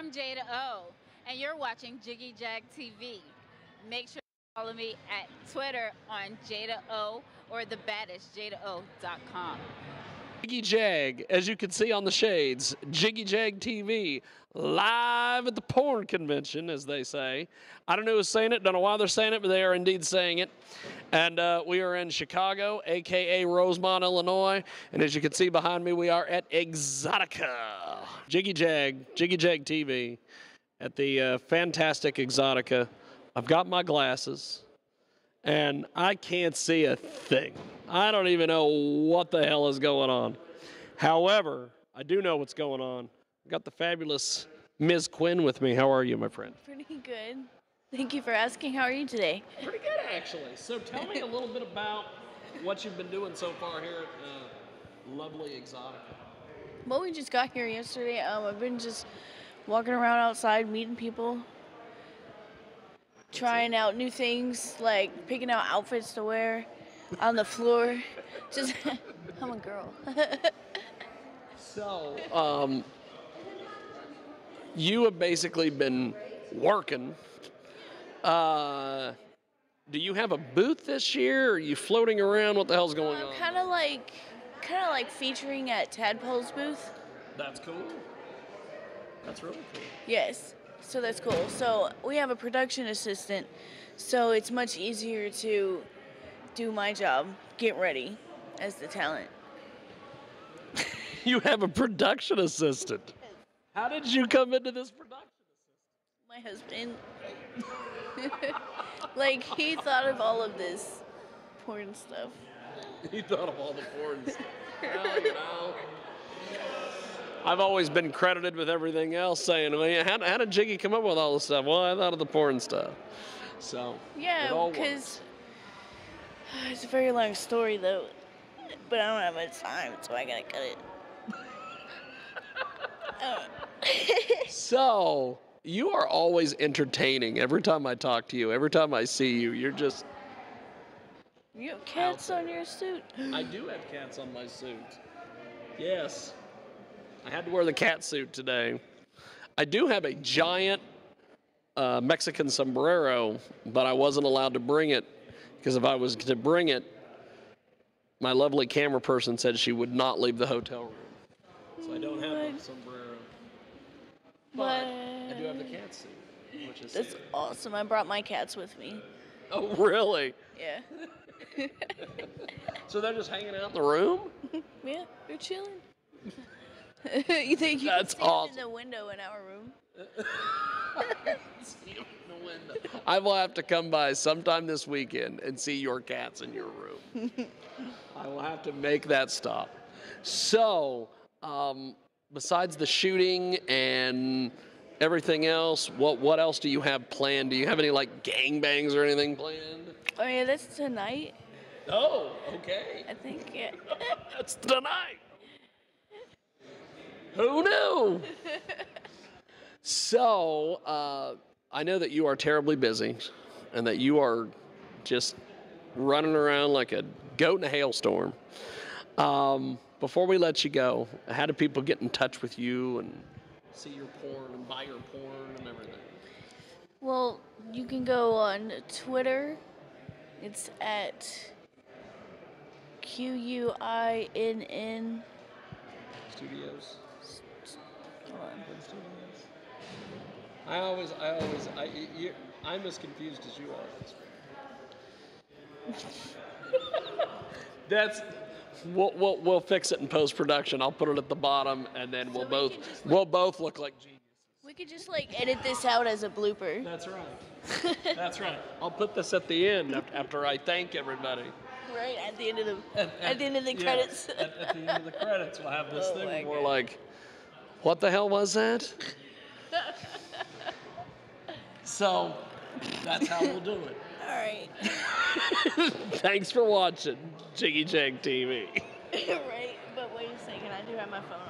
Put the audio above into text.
I'm Jada O, and you're watching Jiggy Jag TV. Make sure to follow me at Twitter on Jada O or the baddest JadaO.com. Jiggy Jag, as you can see on the shades, Jiggy Jag TV, live at the porn convention, as they say. I don't know who's saying it, don't know why they're saying it, but they are indeed saying it. And uh, we are in Chicago, aka Rosemont, Illinois. And as you can see behind me, we are at Exxxotica. Jiggy Jag, Jiggy Jag TV, at the uh, fantastic Exxxotica. I've got my glasses and I can't see a thing. I don't even know what the hell is going on. However, I do know what's going on. I've got the fabulous Ms. Quinn with me. How are you, my friend? Pretty good. Thank you for asking. How are you today? Pretty good, actually. So tell me a little bit about what you've been doing so far here at uh, lovely Exxxotica. Well, we just got here yesterday. Um, I've been just walking around outside, meeting people, trying out new things, like picking out outfits to wear on the floor. Just, I'm a girl. So, um, you have basically been working. Uh, do you have a booth this year? Are you floating around? What the hell's going I'm on? kind of like, kind of like featuring at Tadpole's booth. That's cool. That's really cool. Yes. So that's cool. So we have a production assistant, so it's much easier to do my job, get ready as the talent. You have a production assistant. How did you come into this production? My husband, like he thought of all of this porn stuff. He thought of all the porn stuff. Well, you know. I've always been credited with everything else, saying, "Well, yeah, how, how did Jiggy come up with all this stuff?" Well, I thought of the porn stuff. So Yeah, because works. It's a very long story though, but I don't have much time, so I gotta cut it. So you are always entertaining. Every time I talk to you, every time I see you, you're just. you have cats on your suit. I do have cats on my suit. Yes. I had to wear the cat suit today. I do have a giant uh, Mexican sombrero, but I wasn't allowed to bring it because if I was to bring it, my lovely camera person said she would not leave the hotel room. So I don't have What? sombrero. But I do have the cat suit, which is That's awesome. I brought my cats with me. Oh, really? Yeah. So they're just hanging out in the room? Yeah, they're chilling. you think you That's can see them awesome. in the window in our room? See 'em in the window. I will have to come by sometime this weekend and see your cats in your room. I will have to make that stop. So, um, besides the shooting and everything else, what what else do you have planned? Do you have any like gangbangs or anything planned? Oh yeah, that's tonight. Oh, okay. I think yeah. That's tonight. Who knew? so, uh, I know that you are terribly busy and that you are just running around like a goat in a hailstorm. Um, before we let you go, how do people get in touch with you and see your porn and buy your porn and everything? Well, you can go on Twitter. It's at Q U I N N. Studios. Hold on. I always, I always, I, you, I'm as confused as you are. at this point. That's, we'll, we'll, we'll fix it in post production. I'll put it at the bottom, and then we'll we both, can just, we'll both look like geniuses. We could just like edit this out as a blooper. That's right. That's right. I'll put this at the end af- after I thank everybody. Right at the end of the at, the end of the yeah, credits. at, at the end of the credits, we'll have this Oh thing. my where We're God. like, what the hell was that? so, that's how we'll do it. All right. Thanks for watching Jiggy Jag TV. right. But wait a second. I do have my phone on me.